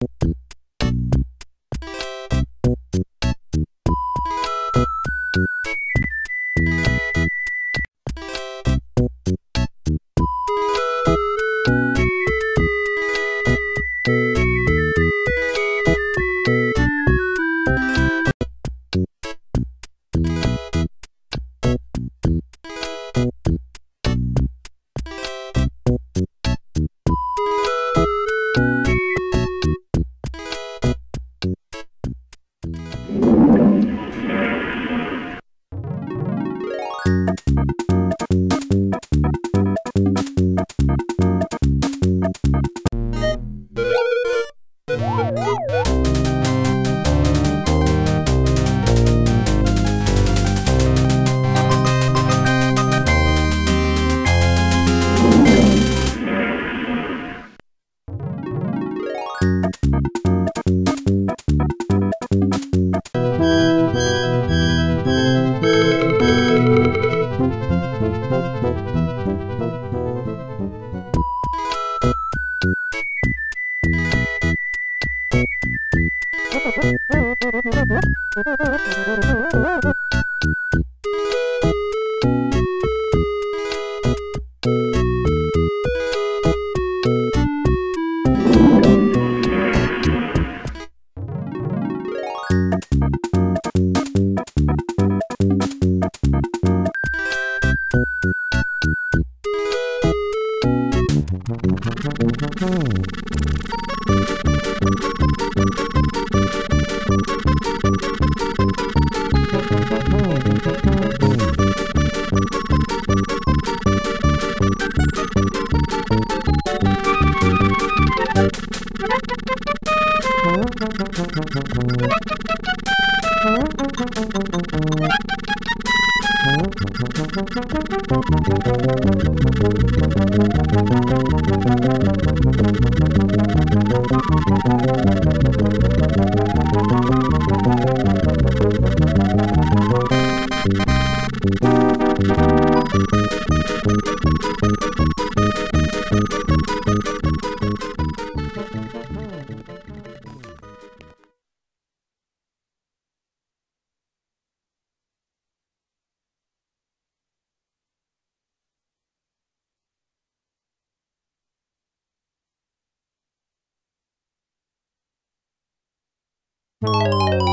Thank Thank you. Música